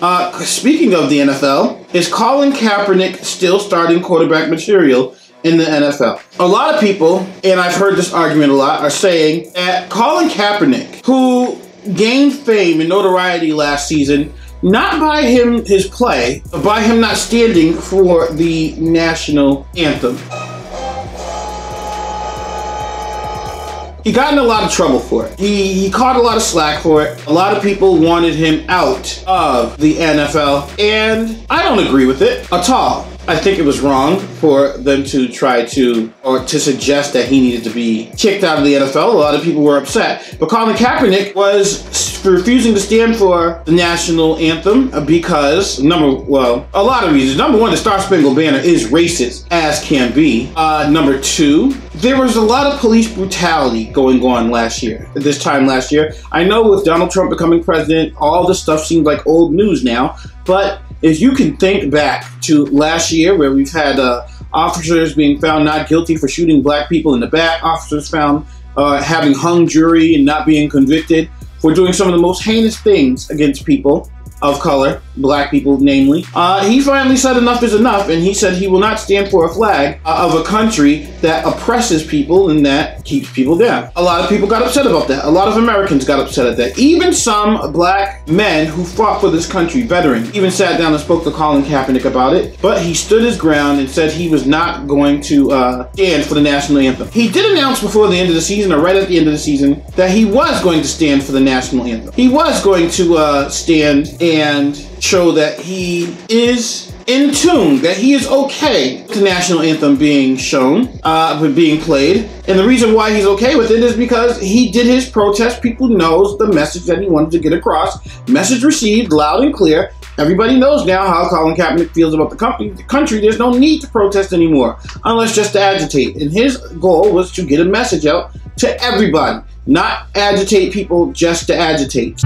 Uh, speaking of the NFL, is Colin Kaepernick still starting quarterback material in the NFL? A lot of people, and I've heard this argument a lot, are saying that Colin Kaepernick, who gained fame and notoriety last season, not by him his play, but by him not standing for the national anthem. He got in a lot of trouble for it. He, he caught a lot of slack for it. A lot of people wanted him out of the NFL, and I don't agree with it at all. I think it was wrong for them to try to, or to suggest that he needed to be kicked out of the NFL. A lot of people were upset. But Colin Kaepernick was refusing to stand for the national anthem because, number, well, a lot of reasons. Number one, the Star Spangled Banner is racist as can be. Uh, number two, there was a lot of police brutality going on last year, this time last year. I know with Donald Trump becoming president, all this stuff seems like old news now, but if you can think back to last year where we've had uh, officers being found not guilty for shooting black people in the back, officers found uh, having hung jury and not being convicted for doing some of the most heinous things against people of color, black people namely, uh, he finally said enough is enough, and he said he will not stand for a flag uh, of a country that oppresses people and that keeps people down. A lot of people got upset about that. A lot of Americans got upset at that. Even some black men who fought for this country, veterans, even sat down and spoke to Colin Kaepernick about it, but he stood his ground and said he was not going to uh, stand for the national anthem. He did announce before the end of the season, or right at the end of the season, that he was going to stand for the national anthem. He was going to uh, stand and show that he is in tune, that he is okay with the national anthem being shown, uh, being played. And the reason why he's okay with it is because he did his protest. People knows the message that he wanted to get across. Message received loud and clear. Everybody knows now how Colin Kaepernick feels about the company, the country. There's no need to protest anymore, unless just to agitate. And his goal was to get a message out to everybody, not agitate people just to agitate.